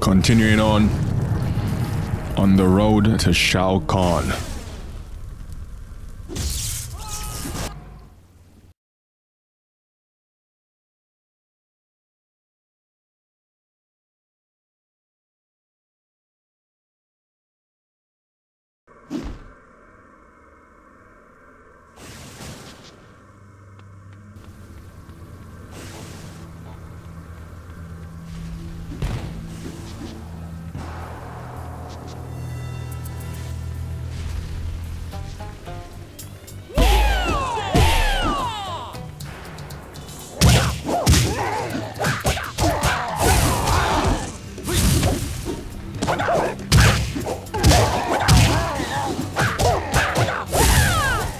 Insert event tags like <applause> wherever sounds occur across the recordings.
Continuing on on the road to Shao Kahn.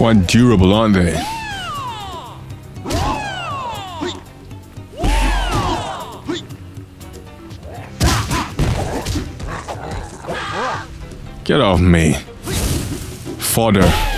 Quite durable, aren't they? Get off me. Fodder.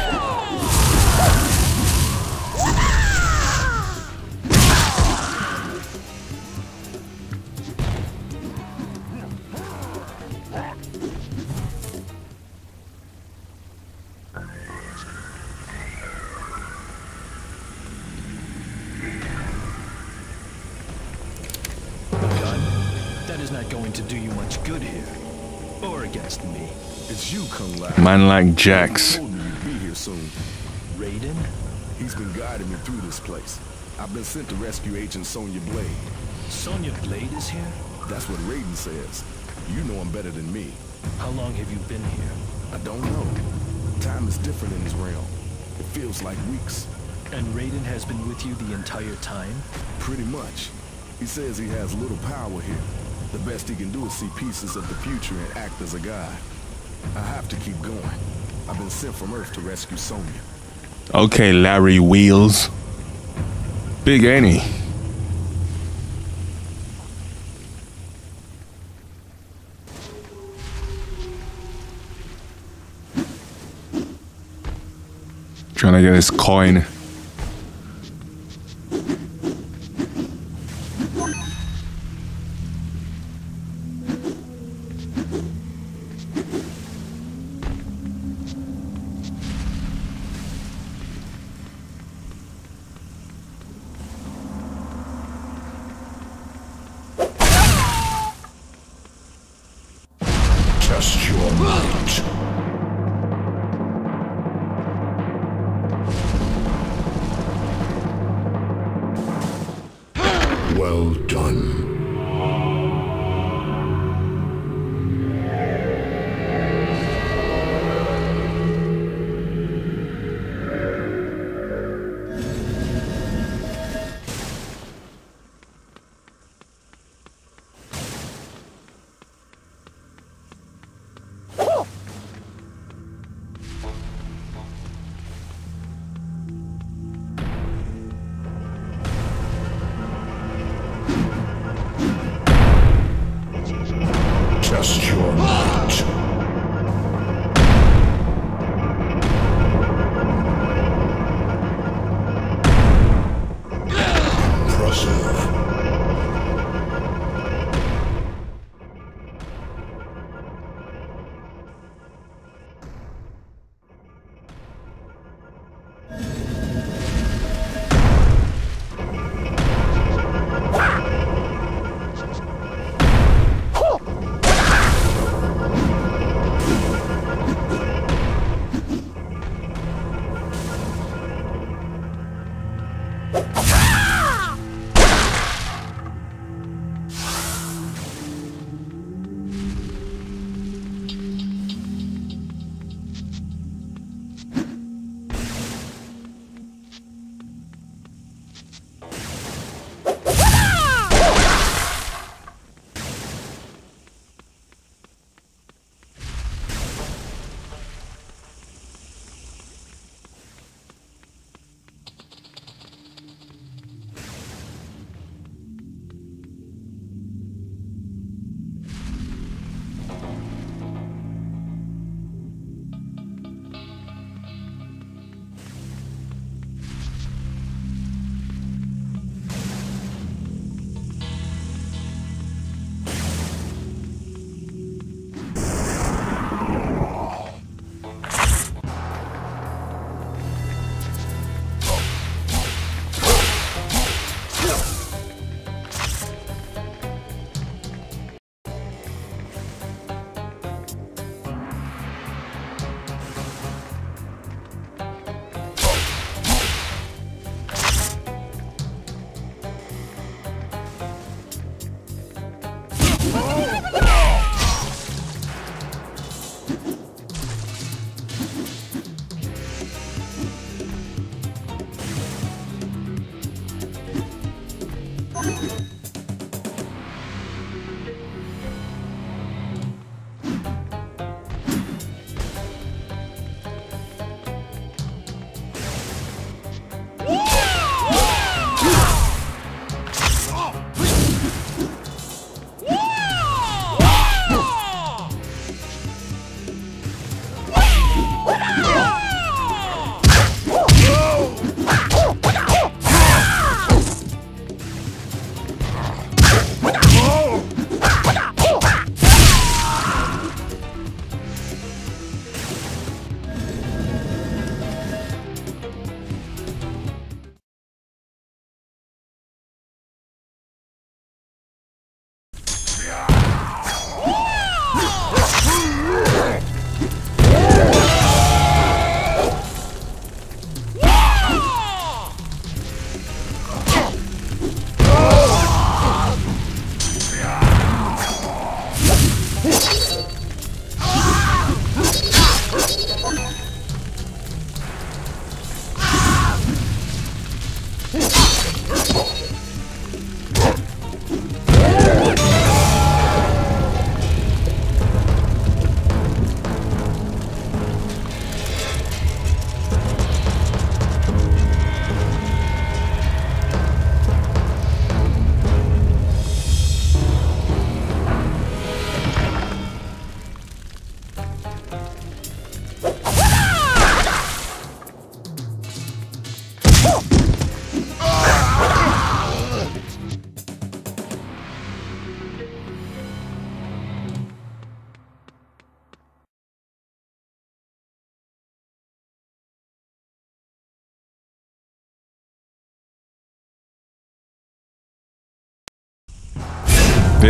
Going to do you much good here. Or against me. It's you, Kung Lao. Man like Jax. Told me you'd be here soon. Raiden? He's been guiding me through this place. I've been sent to rescue Agent Sonya Blade. Sonya Blade is here? That's what Raiden says. You know him better than me. How long have you been here? I don't know. Time is different in this realm. It feels like weeks. And Raiden has been with you the entire time? Pretty much. He says he has little power here. The best he can do is see pieces of the future and act as a guide. I have to keep going. I've been sent from Earth to rescue Sonya. Okay, Larry Wheels. Big Annie. Trying to get his coin. Well done.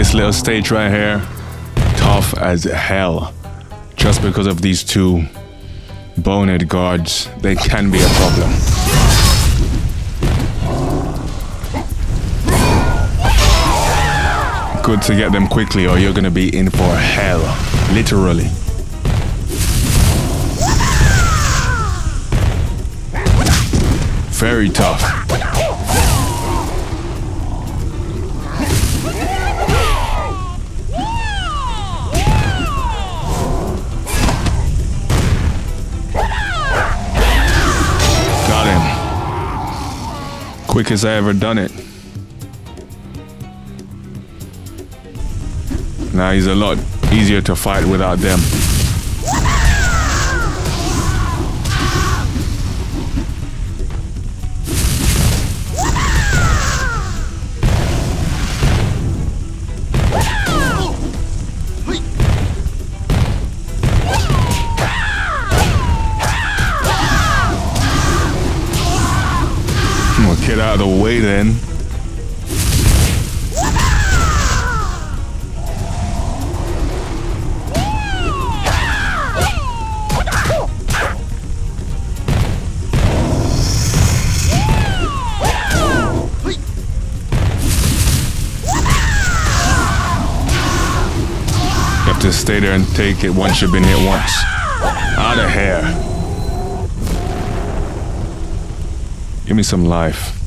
This little stage right here, tough as hell. Just because of these two bonehead guards, they can be a problem. Good to get them quickly or you're gonna be in for hell. Literally. Very tough. Quickest I ever done it. Now he's a lot easier to fight without them. Out of the way then. To stay there and take it once you've been hit once. Out of here. Give me some life.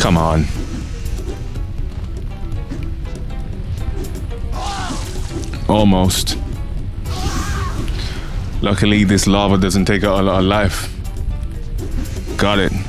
Come on. Almost. Luckily, this lava doesn't take a lot of life. Got it.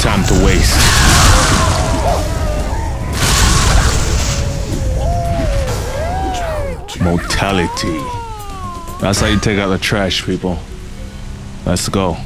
Time to waste. Mortality. That's how you take out the trash, people. Let's go.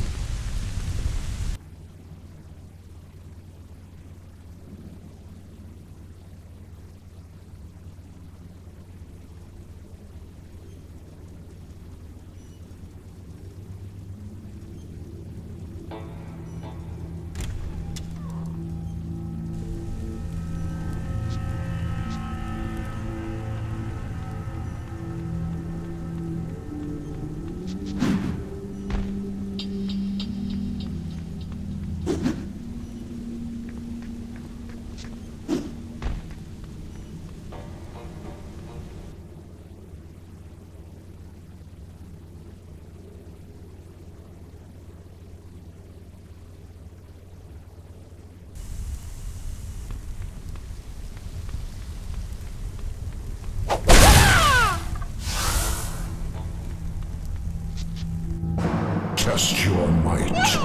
Test your might.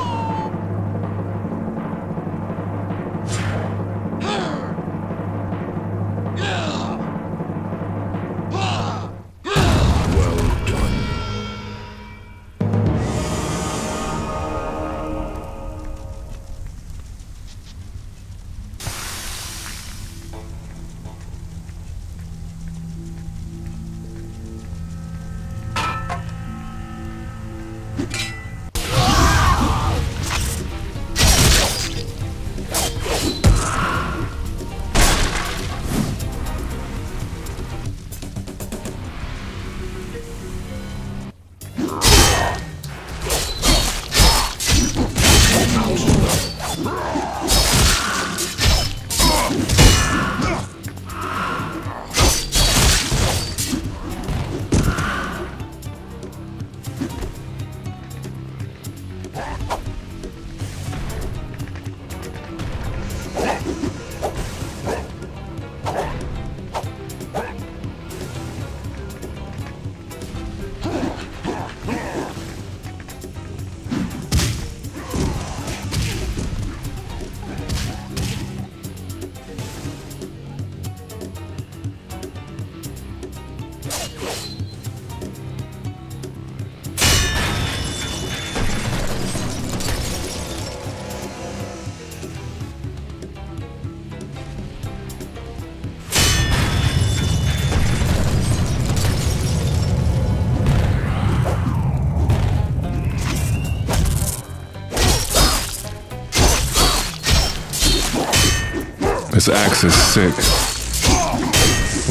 This axe is sick.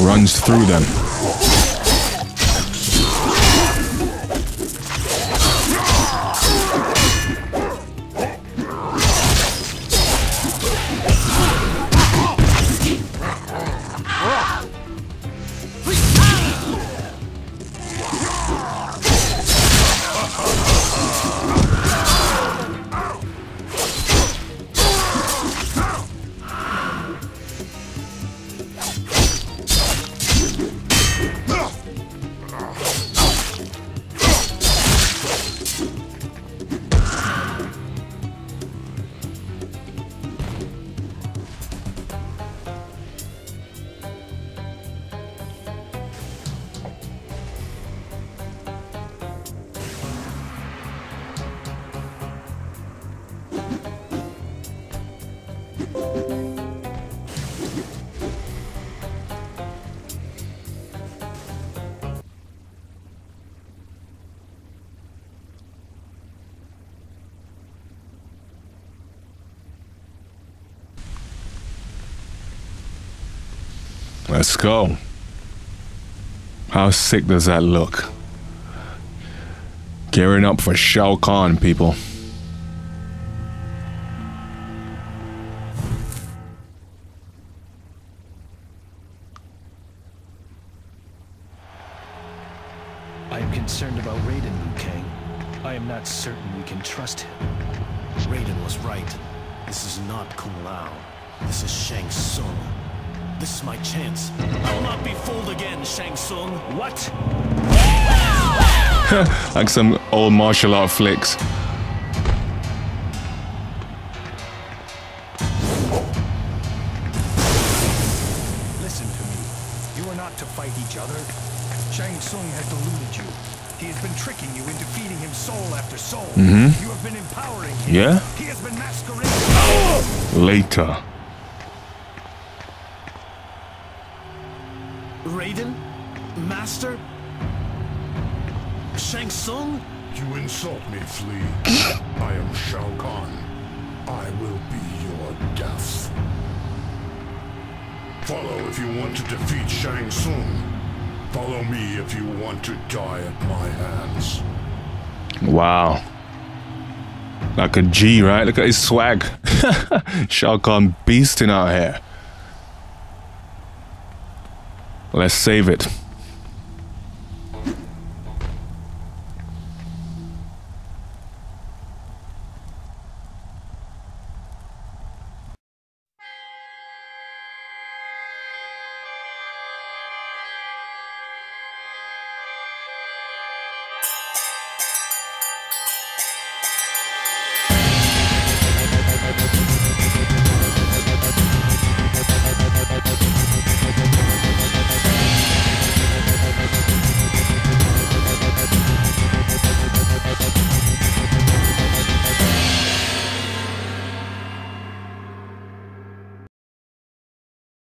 Runs through them. Let's go. How sick does that look? Gearing up for Shao Kahn, people. Shang Tsung. What? <laughs> Like some old martial art flicks. Listen to me. You are not to fight each other. Shang Tsung has deluded you. He has been tricking you into feeding him soul after soul. Mm-hmm. You have been empowering him. Yeah? He has been masquerading. Later. Shang You insult me, Flea. I am Shao Kahn. I will be your death. Follow if you want to defeat Shang Tsung. Follow me if you want to die at my hands. Wow. Like a G, right? Look at his swag. <laughs> Shao Kahn beasting out here. Let's save it.